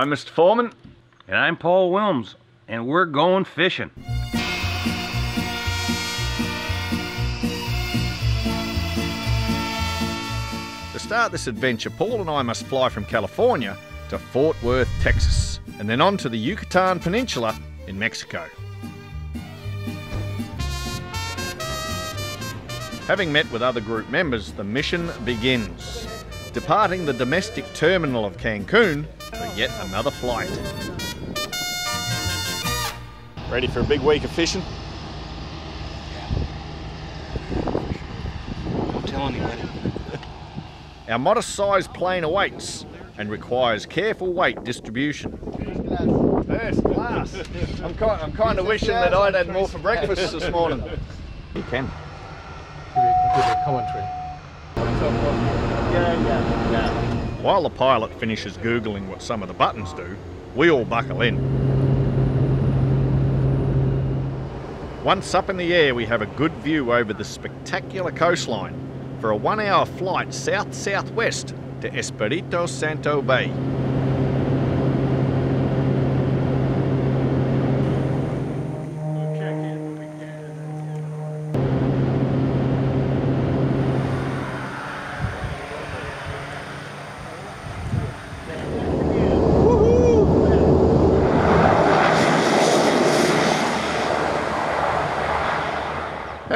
I'm Mr. Foreman. And I'm Paul Wilms, and we're going fishing. To start this adventure, Paul and I must fly from California to Fort Worth, Texas, and then on to the Yucatan Peninsula in Mexico. Having met with other group members, the mission begins. Departing the domestic terminal of Cancun for yet another flight. Ready for a big week of fishing? Don't tell anybody. Our modest sized plane awaits and requires careful weight distribution. First class. I'm kind, I'm kind of wishing that I'd had more for breakfast this morning. You can. commentary. While the pilot finishes Googling what some of the buttons do, we all buckle in. Once up in the air, we have a good view over the spectacular coastline for a one hour flight south southwest to Espiritu Santo Bay.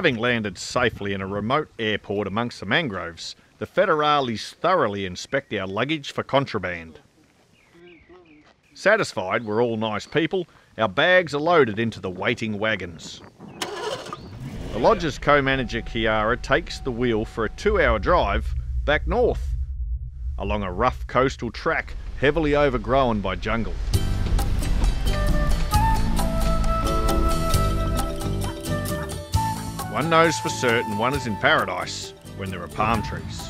Having landed safely in a remote airport amongst the mangroves, the federales thoroughly inspect our luggage for contraband. Satisfied we're all nice people, our bags are loaded into the waiting wagons. The lodge's co-manager Kiara takes the wheel for a two-hour drive back north, along a rough coastal track heavily overgrown by jungle. One knows for certain one is in paradise when there are palm trees.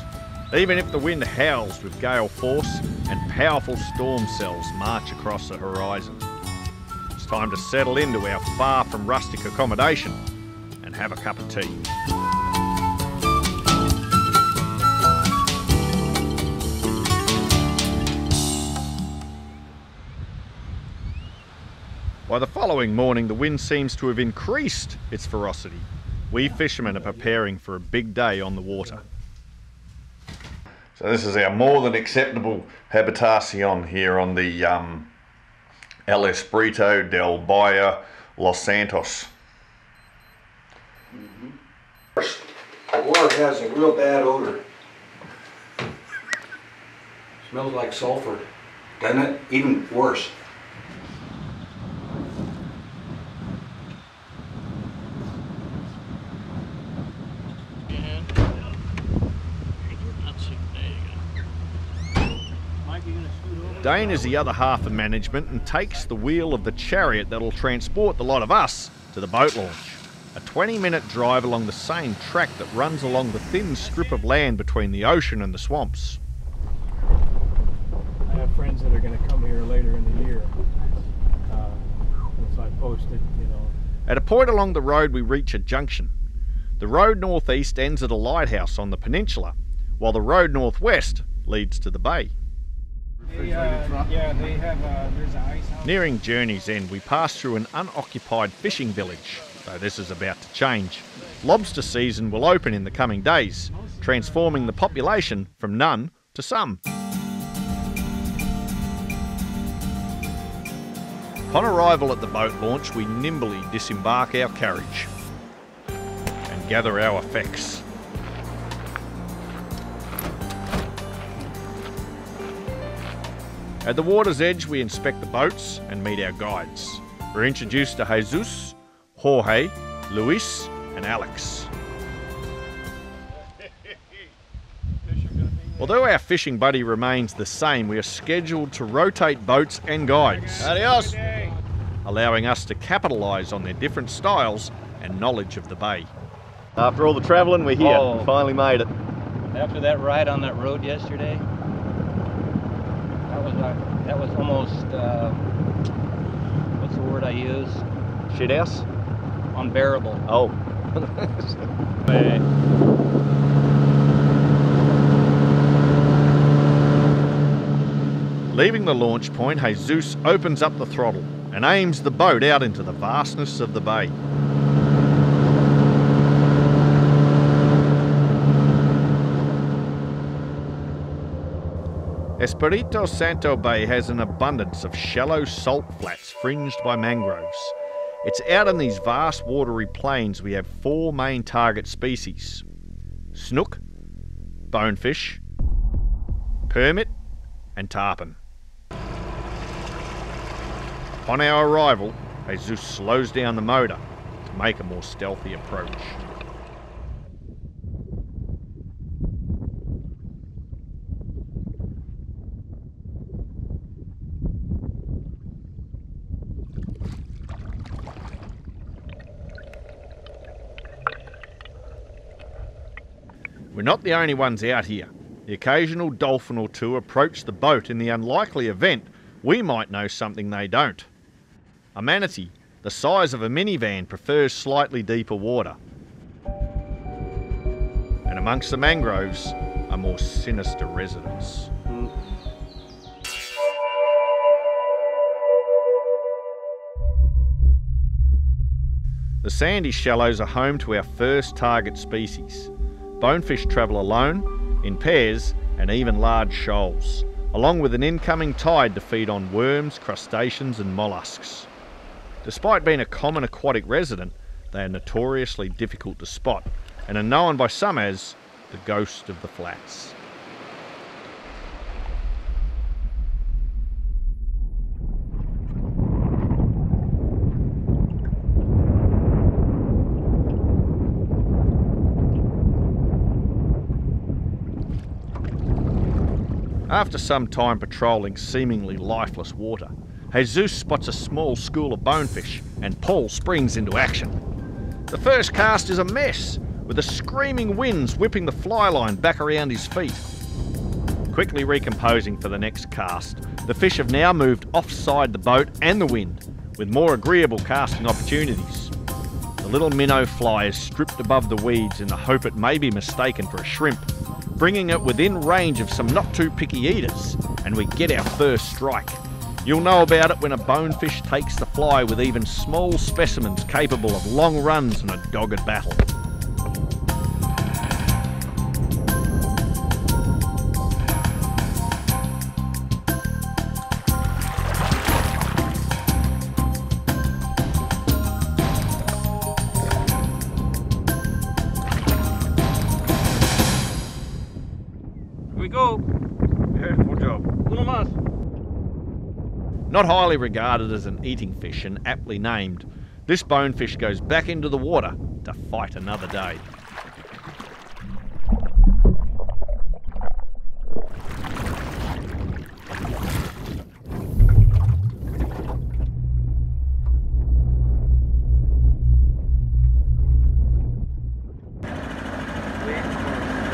Even if the wind howls with gale force and powerful storm cells march across the horizon. It's time to settle into our far from rustic accommodation and have a cup of tea. By the following morning, the wind seems to have increased its ferocity. We fishermen are preparing for a big day on the water. So this is our more than acceptable habitation here on the um, El Espirito del Bahia Los Santos. The water has a real bad odor. Smells like sulfur, doesn't it? Even worse. Dane is the other half of management and takes the wheel of the chariot that'll transport the lot of us to the boat launch. A 20 minute drive along the same track that runs along the thin strip of land between the ocean and the swamps. I have friends that are going to come here later in the year. Uh, if I posted, you know, At a point along the road, we reach a junction. The road northeast ends at a lighthouse on the peninsula, while the road northwest leads to the bay. They, uh, yeah, they have. Uh, there's an ice house. Nearing Journey's End, we pass through an unoccupied fishing village, though this is about to change. Lobster season will open in the coming days, transforming the population from none to some. Upon arrival at the boat launch, we nimbly disembark our carriage and gather our effects. At the water's edge, we inspect the boats and meet our guides. We're introduced to Jesus, Jorge, Luis, and Alex. Although our fishing buddy remains the same, we are scheduled to rotate boats and guides. Adios! Allowing us to capitalise on their different styles and knowledge of the bay. After all the travelling, we're here. Oh. Finally made it. After that ride on that road yesterday, that was uh, that was almost uh, what's the word I use? Shit house? Unbearable. Oh. Leaving the launch point, Jesus opens up the throttle and aims the boat out into the vastness of the bay. Espiritu Santo Bay has an abundance of shallow salt flats fringed by mangroves. It's out in these vast watery plains we have four main target species snook, bonefish, permit, and tarpon. Upon our arrival, Jesus slows down the motor to make a more stealthy approach. We're not the only ones out here. The occasional dolphin or two approach the boat in the unlikely event we might know something they don't. A manatee, the size of a minivan, prefers slightly deeper water. And amongst the mangroves a more sinister residence. The sandy shallows are home to our first target species. Bonefish travel alone, in pairs, and even large shoals, along with an incoming tide to feed on worms, crustaceans, and mollusks. Despite being a common aquatic resident, they are notoriously difficult to spot and are known by some as the ghost of the flats. After some time patrolling seemingly lifeless water, Jesus spots a small school of bonefish and Paul springs into action. The first cast is a mess, with the screaming winds whipping the fly line back around his feet. Quickly recomposing for the next cast, the fish have now moved offside the boat and the wind, with more agreeable casting opportunities. The little minnow fly is stripped above the weeds in the hope it may be mistaken for a shrimp, bringing it within range of some not too picky eaters, and we get our first strike. You'll know about it when a bonefish takes the fly with even small specimens capable of long runs and a dogged battle. Not highly regarded as an eating fish and aptly named, this bonefish goes back into the water to fight another day.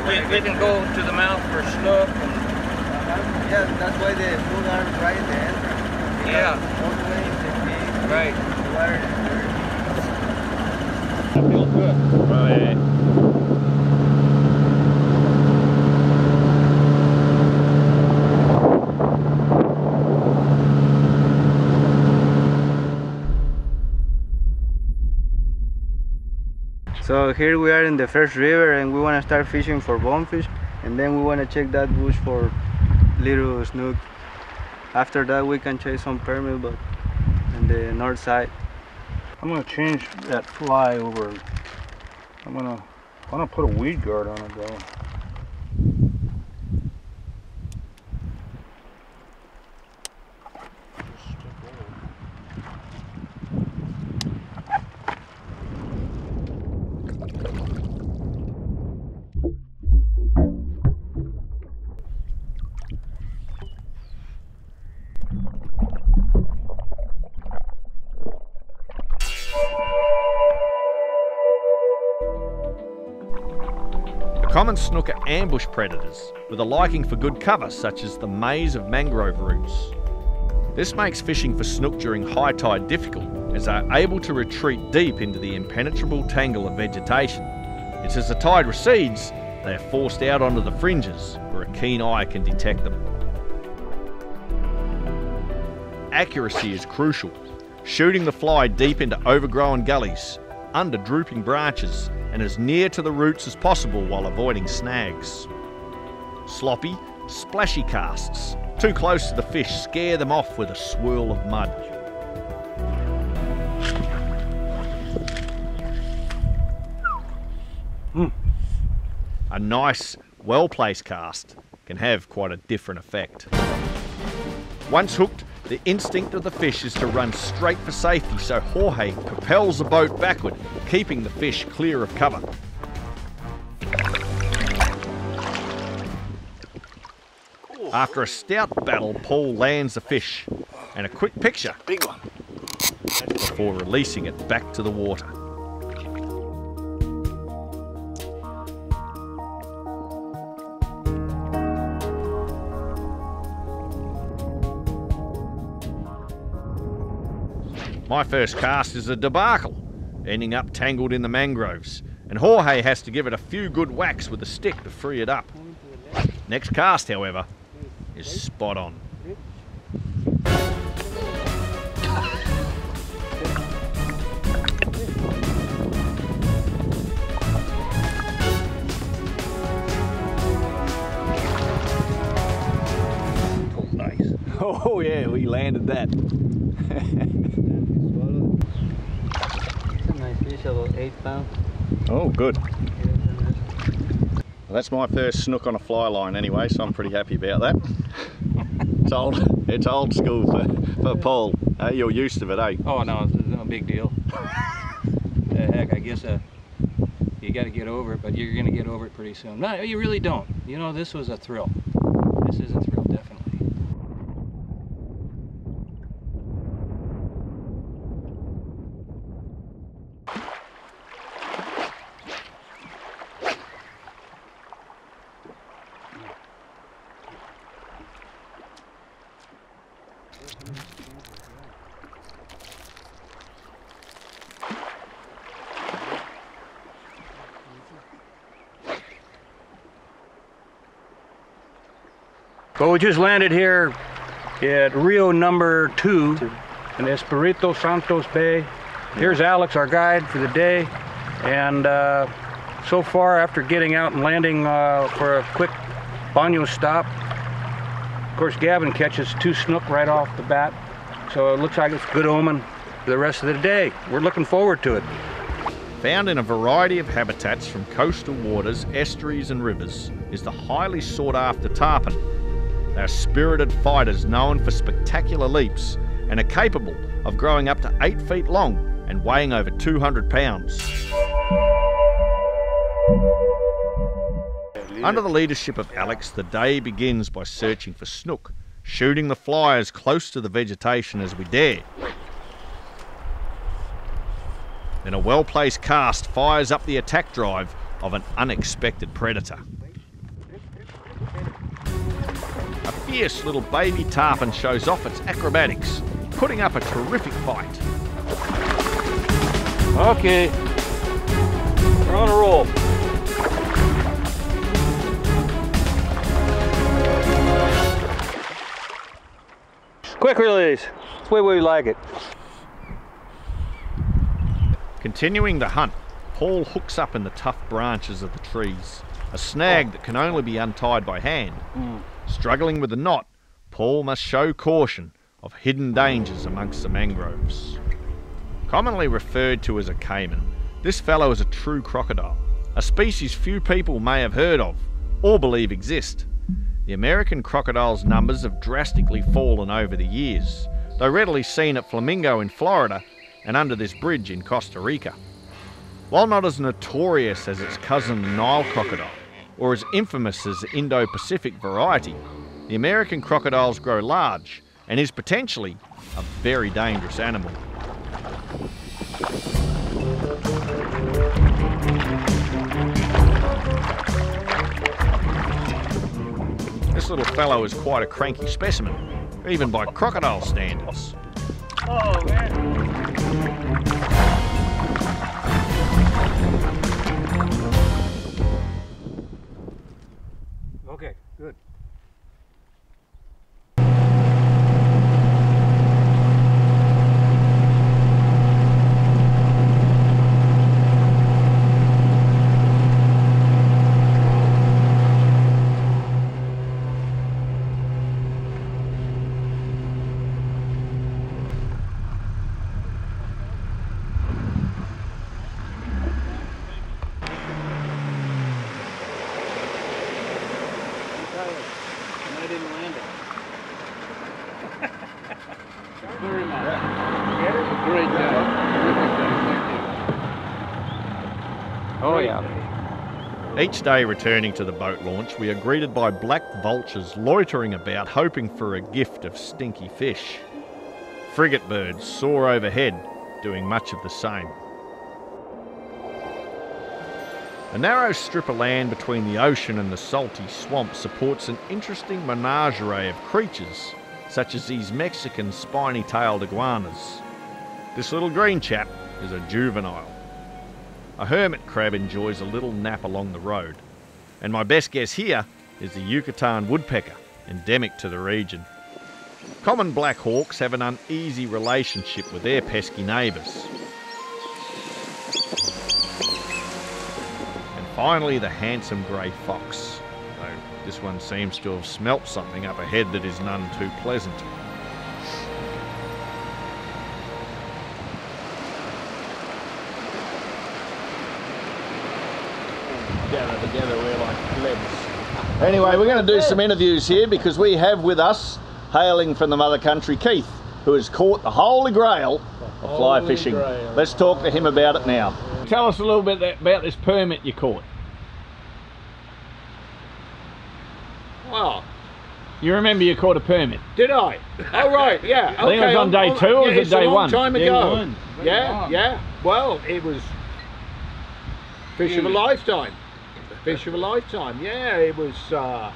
We, we can go to the mouth for snook. And, Yeah, that's why the food are right in the entrance. Yeah. Right. That feels good. Right. So here we are in the first river and we want to start fishing for bonefish and then we want to check that bush for little snook. After that we can chase some permit but on the north side. I'm gonna change that fly over. I'm gonna, I'm gonna put a weed guard on it though. Common snook are ambush predators with a liking for good cover, such as the maze of mangrove roots. This makes fishing for snook during high tide difficult, as they are able to retreat deep into the impenetrable tangle of vegetation. It's as the tide recedes, they are forced out onto the fringes, where a keen eye can detect them. accuracy is crucial, shooting the fly deep into overgrown gullies, under drooping branches, and as near to the roots as possible while avoiding snags. Sloppy, splashy casts, too close to the fish, scare them off with a swirl of mud. Hmm. A nice, well placed cast can have quite a different effect. Once hooked, the instinct of the fish is to run straight for safety, so Jorge propels the boat backward, keeping the fish clear of cover. After a stout battle, Paul lands the fish, and a quick picture Big one. before releasing it back to the water. My first cast is a debacle, ending up tangled in the mangroves, and Jorge has to give it a few good whacks with a stick to free it up. Next cast, however, is spot on. Oh, nice. Oh yeah, we landed that. It's a nice fish, about 8 pounds. Oh, good. Well, that's my first snook on a fly line anyway, so I'm pretty happy about that. it's old, it's old school for, for Paul. Hey, you're used to it, eh? Oh no, it's no big deal. the heck, I guess uh, you got to get over it, but you're gonna get over it pretty soon. No, you really don't. You know, this was a thrill. This is a thrill, definitely. Well, we just landed here at Rio number two in Espiritu Santos Bay. Here's Alex, our guide for the day. And uh, so far, after getting out and landing uh, for a quick baño stop, of course, Gavin catches two snook right off the bat. So it looks like it's a good omen for the rest of the day. We're looking forward to it. Found in a variety of habitats from coastal waters, estuaries, and rivers, is the highly sought after tarpon. They are spirited fighters known for spectacular leaps and are capable of growing up to 8 feet long and weighing over 200 pounds. Under the leadership of Alex, the day begins by searching for snook, shooting the fly as close to the vegetation as we dare. Then a well placed cast fires up the attack drive of an unexpected predator. A fierce little baby tarpon shows off its acrobatics, putting up a terrific fight. Okay. We're on a roll. Quick release. That's the way we like it. Continuing the hunt, Paul hooks up in the tough branches of the trees, a snag oh. that can only be untied by hand. Mm. Struggling with the knot, Paul must show caution of hidden dangers amongst the mangroves. Commonly referred to as a caiman, this fellow is a true crocodile, a species few people may have heard of or believe exist. The American crocodile's numbers have drastically fallen over the years, though readily seen at Flamingo in Florida and under this bridge in Costa Rica. While not as notorious as its cousin the Nile crocodile, or as infamous as the Indo Pacific variety, the American crocodiles grow large and is potentially a very dangerous animal. This little fellow is quite a cranky specimen, even by crocodile standards. Oh man. Each day returning to the boat launch, we are greeted by black vultures loitering about, hoping for a gift of stinky fish. Frigate birds soar overhead, doing much of the same. A narrow strip of land between the ocean and the salty swamp supports an interesting menagerie of creatures, such as these Mexican spiny tailed iguanas. This little green chap is a juvenile. A hermit crab enjoys a little nap along the road. And my best guess here is the Yucatan woodpecker, endemic to the region. Common black hawks have an uneasy relationship with their pesky neighbours. And finally, the handsome grey fox, though this one seems to have smelt something up ahead that is none too pleasant. Gather together, we're like plebs. Anyway, we're going to do some interviews here because we have with us, hailing from the mother country, Keith, who has caught the holy grail of fly Holy fishing. grail. Let's talk to him about it now. Tell us a little bit about this permit you caught. Well, You remember you caught a permit? did I? Oh right, yeah. I think it was on day two or was yeah, it it's day a long one? Time ago. one. Yeah, long. yeah. Well, it was fish of a lifetime. Fish of a lifetime. Yeah, it was. Uh,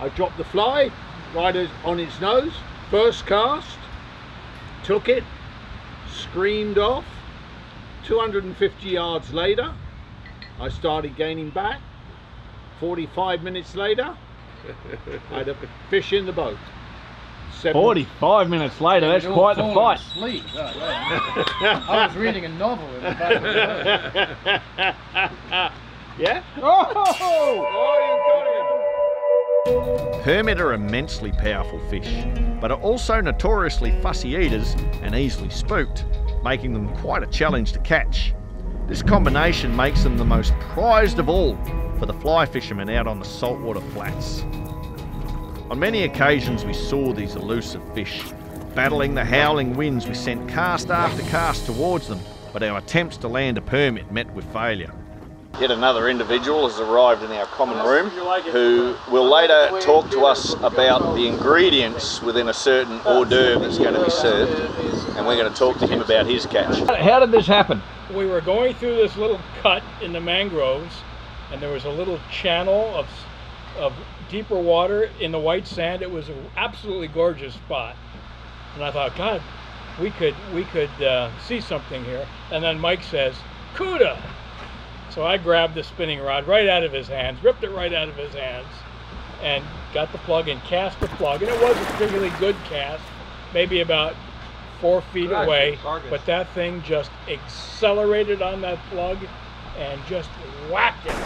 I dropped the fly right on its nose. First cast, took it, screamed off. 250 yards later, I started gaining back. 45 minutes later, I had a fish in the boat. Seven- 45 minutes later, that's quite the fight. asleep. Oh, yeah. I was reading a novel in the back of the boat. yeah? Oh! Oh, Permit are immensely powerful fish, but are also notoriously fussy eaters and easily spooked, making them quite a challenge to catch. This combination makes them the most prized of all for the fly fishermen out on the saltwater flats. On many occasions, we saw these elusive fish. Battling the howling winds, we sent cast after cast towards them, but our attempts to land a permit met with failure. Yet another individual has arrived in our common room who will later talk to us about the ingredients within a certain hors d'oeuvre that's going to be served. And we're going to talk to him about his catch. How did this happen? we were going through this little cut in the mangroves, and there was a little channel of, of deeper water in the white sand. It was an absolutely gorgeous spot, and I thought, God, we could we could uh, see something here. And then Mike says, "Cuda." So I grabbed the spinning rod right out of his hands, ripped it right out of his hands, and got the plug and cast the plug. And it was a particularly good cast, maybe about four feet away. But that thing just accelerated on that plug and just whacked it. And,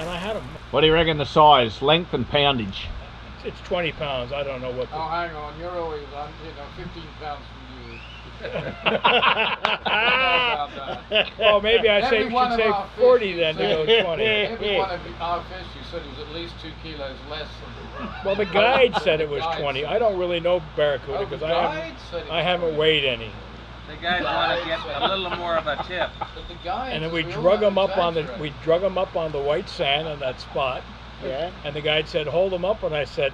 and I had him. What do you reckon the size, length, and poundage? It's 20 pounds. I don't know what. The, Oh, hang on. You're always on, you know, 15 pounds from you. well, maybe I say, Every one should of say our fish 40 then to said- go 20. Every one of our fish, you said it was at least two kilos less than. Well, the guide said it was Guide 20. said- I don't really know barracuda Oh, the because I guide haven't, said I haven't 20. weighed any. The guys want to get a little more of a tip. But the guide And then we we drug have them up on the we drug them up on the white sand on that spot. Yeah. And the guide said, "Hold them up," and I said,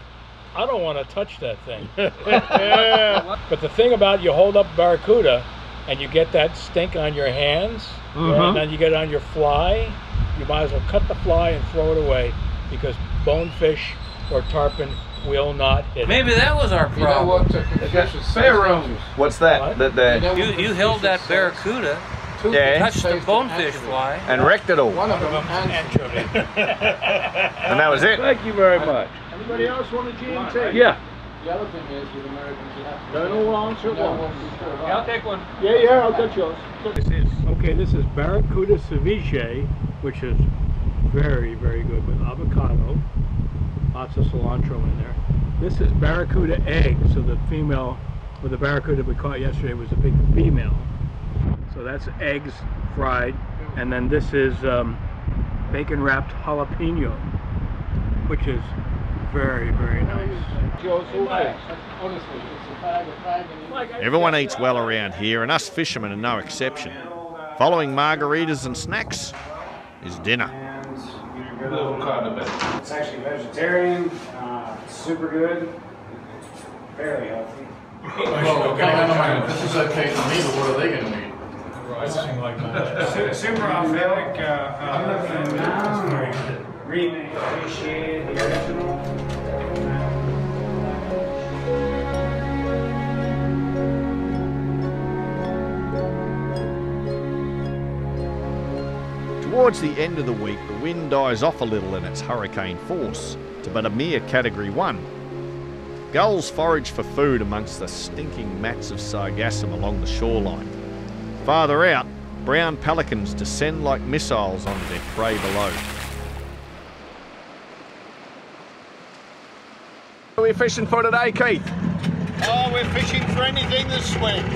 "I don't want to touch that thing." but the thing about you hold up barracuda, and you get that stink on your hands, Mhm. and then you get it on your fly. You might as well cut the fly and throw it away because bonefish or tarpon will not hit. it. Maybe that was our problem. You know problem. what? The fish is so What's that? What? That the, You know You, you the held fish that is so- barracuda, Two Yeah. touched the bonefish fly. and wrecked it all. One of them An anchovy. anchovy. And that was it. Thank you very much. Anybody else want a G&T? Yeah. The other thing is with Americans, you have to. Don't all answer at once. one be sure. I'll take one. Yeah, yeah, I'll get yours. This is Okay, this is Barracuda ceviche, which is very, very good with avocado. Lots of cilantro in there. This is Barracuda egg, so the female, or the Barracuda we caught yesterday was a big female. So that's eggs fried, and then this is um, bacon wrapped jalapeno. which is very, very nice. Everyone eats well around here, and us fishermen are no exception. Following margaritas and snacks is dinner. It's actually vegetarian, uh, super good, very healthy. This is okay for me, but what are they gonna eat? Su- Super authentic, uh, uh, the original. Towards the end of the week, the wind dies off a little in its hurricane force to but a mere Category 1. Gulls forage for food amongst the stinking mats of sargassum along the shoreline. Farther out, brown pelicans descend like missiles onto their prey below. What are we fishing for today, Keith? Oh, we're fishing for anything that swims.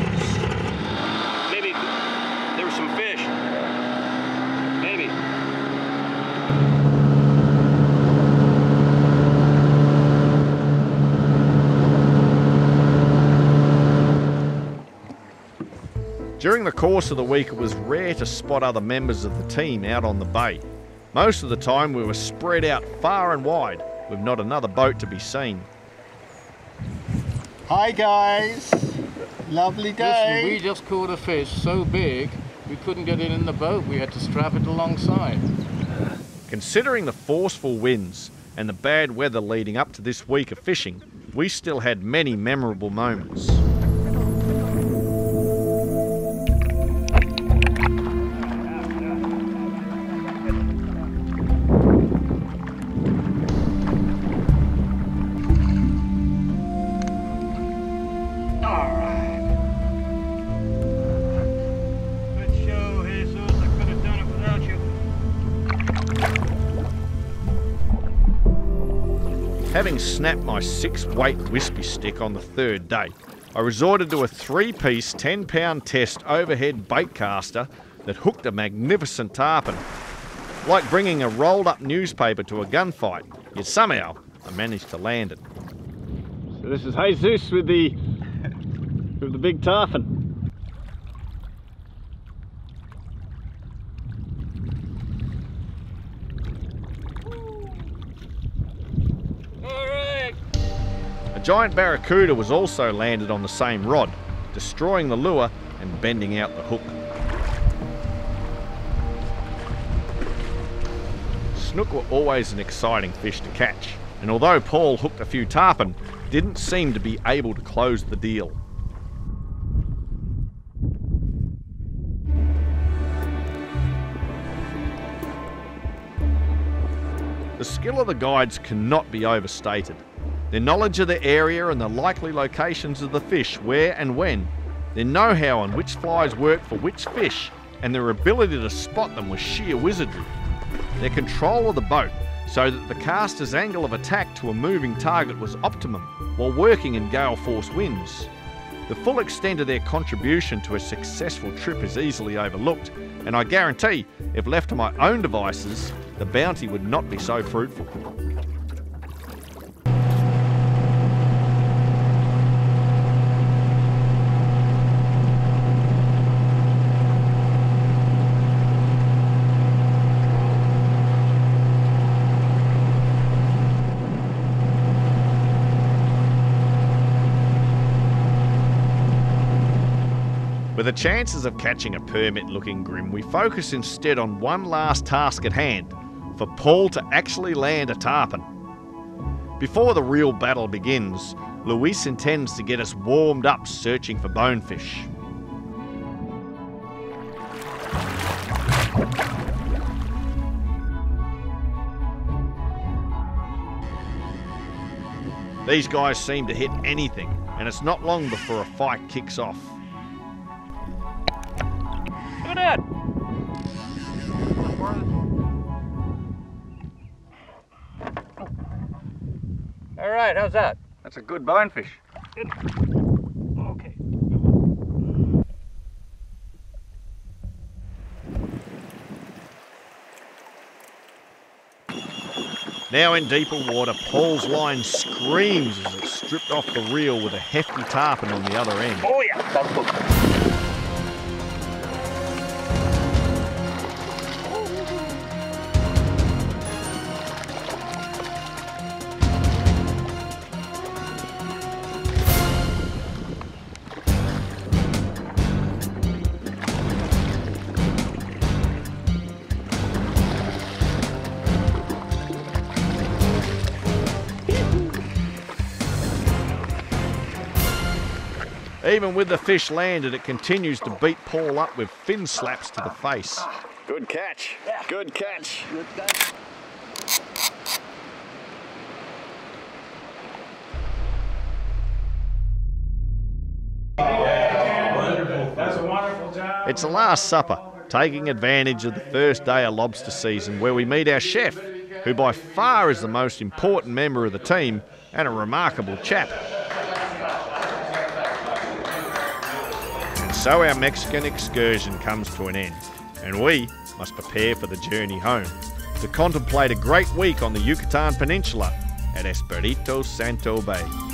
Maybe there was some fish. Maybe. During the course of the week, it was rare to spot other members of the team out on the bay. Most of the time, we were spread out far and wide, with not another boat to be seen. Hi guys, lovely Listen, we just caught a fish so big, we couldn't get it in the boat. We had to strap it alongside. Considering the forceful winds and the bad weather leading up to this week of fishing, we still had many memorable moments. My six weight wispy stick on the third day, I resorted to a three piece 10 pound test overhead bait caster that hooked a magnificent tarpon. Like bringing a rolled up newspaper to a gunfight, yet somehow I managed to land it. So this is Jesus with the with the big tarpon. A giant barracuda was also landed on the same rod, destroying the lure and bending out the hook. Snook were always an exciting fish to catch, and although Paul hooked a few tarpon, didn't seem to be able to close the deal. The skill of the guides cannot be overstated. Their knowledge of the area and the likely locations of the fish, where and when, their know how on which flies work for which fish, and their ability to spot them was sheer wizardry. Their control of the boat so that the caster's angle of attack to a moving target was optimum while working in gale force winds. The full extent of their contribution to a successful trip is easily overlooked, and I guarantee, if left to my own devices, the bounty would not be so fruitful. With the chances of catching a permit looking grim, we focus instead on one last task at hand for Paul to actually land a tarpon. Before the real battle begins, Luis intends to get us warmed up searching for bonefish. These guys seem to hit anything, and it's not long before a fight kicks off. Right, how's that? That's a good bonefish. Okay. Now in deeper water, Paul's line screams as it's stripped off the reel with a hefty tarpon on the other end. Oh yeah, Even with the fish landed, it continues to beat Paul up with fin slaps to the face. Good catch. Good catch. It's the Last Supper, taking advantage of the first day of lobster season where we meet our chef, who by far is the most important member of the team and a remarkable chap. So our Mexican excursion comes to an end, and we must prepare for the journey home to contemplate a great week on the Yucatan Peninsula at Espiritu Santo Bay.